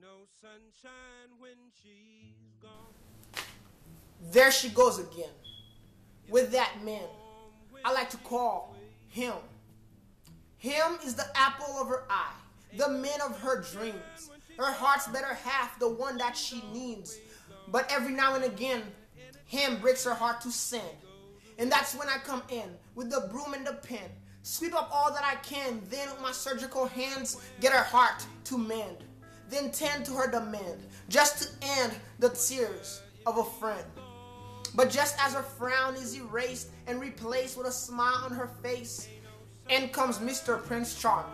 no sunshine when she's gone. There she goes again with that man. I like to call him. Him is the apple of her eye, the man of her dreams, her heart's better half, the one that she needs. But every now and again, him breaks her heart to sin. And that's when I come in with the broom and the pen, sweep up all that I can, then with my surgical hands, get her heart to mend, then tend to her demand, just to end the tears of a friend. But just as her frown is erased and replaced with a smile on her face, in comes Mr. Prince Charming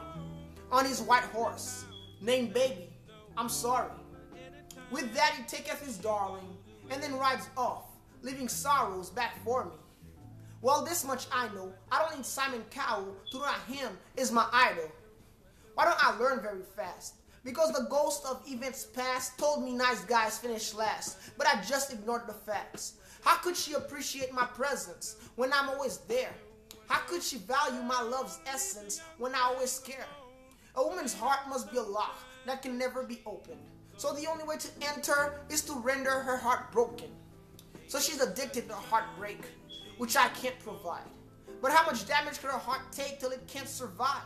on his white horse, named Baby. I'm sorry. With that, he taketh his darling and then rides off, leaving sorrows back for me. Well, this much I know. I don't need Simon Cowell to know him is my idol. Why don't I learn very fast? Because the ghost of events past told me nice guys finish last, but I just ignored the facts. How could she appreciate my presence when I'm always there? How could she value my love's essence when I always care? A woman's heart must be a lock that can never be opened. So the only way to enter is to render her heart broken. So she's addicted to heartbreak, which I can't provide. But how much damage could her heart take till it can't survive?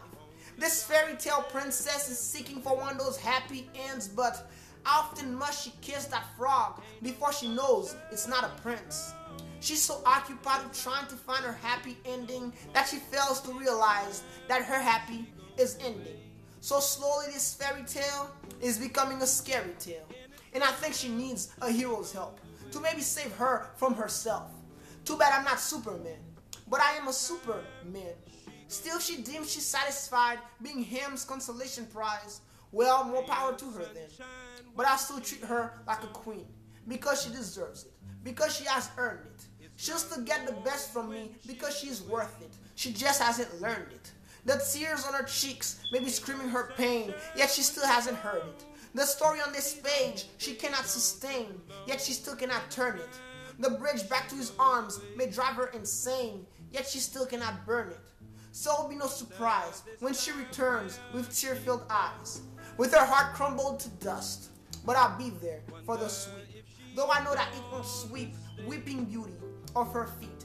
This fairy tale princess is seeking for one of those happy ends, but often must she kiss that frog before she knows it's not a prince. She's so occupied with trying to find her happy ending that she fails to realize that her happy is ending. So slowly this fairy tale is becoming a scary tale. And I think she needs a hero's help to maybe save her from herself. Too bad I'm not Superman, but I am a superman. Still, she deems she's satisfied being him's consolation prize. Well, more power to her then. But I still treat her like a queen because she deserves it, because she has earned it. She'll still get the best from me because she's worth it. She just hasn't learned it. The tears on her cheeks may be screaming her pain, yet she still hasn't heard it. The story on this page she cannot sustain, yet she still cannot turn it. The bridge back to his arms may drive her insane, yet she still cannot burn it. So it'll be no surprise when she returns with tear filled eyes, with her heart crumbled to dust. But I'll be there for the sweep, though I know that it won't sweep weeping beauty off her feet.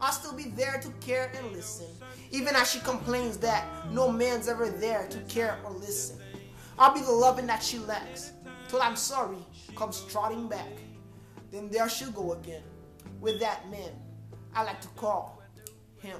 I'll still be there to care and listen, even as she complains that no man's ever there to care or listen. I'll be the loving that she lacks, till I'm sorry comes trotting back. Then there she'll go again, with that man I like to call him.